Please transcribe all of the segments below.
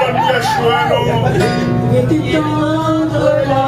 tâm Yeshua. Vì tin trong tôi là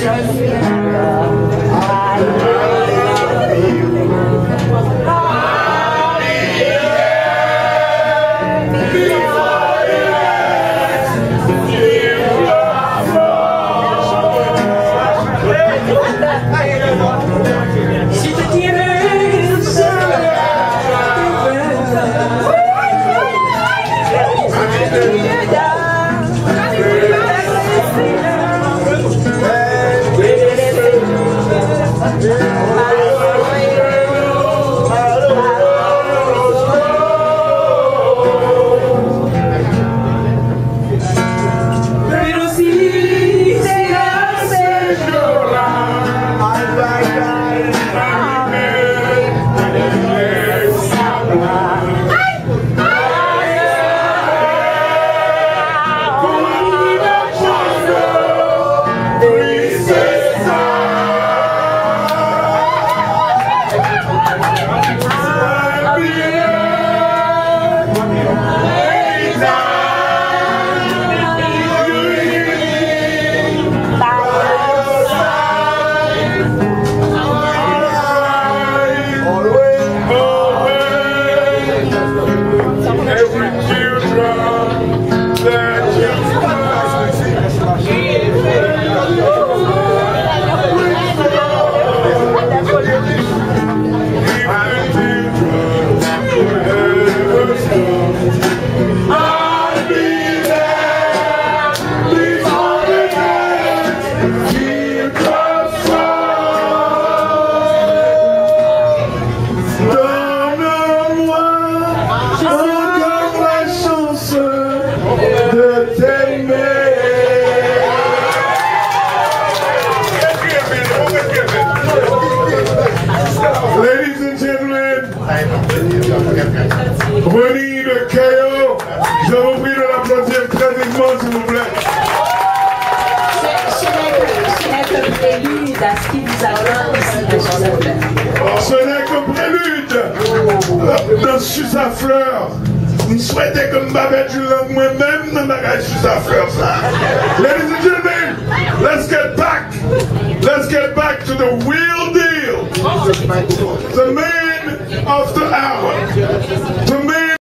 you, prélude à ce qui vous attend ici de Suce à Fleur. Ce n'est que prélude de Suce à Fleur. Nous souhaitons que langue moi-même dans Fleur. Ladies and gentlemen, let's get back. Let's get back to the real deal. The man of the hour.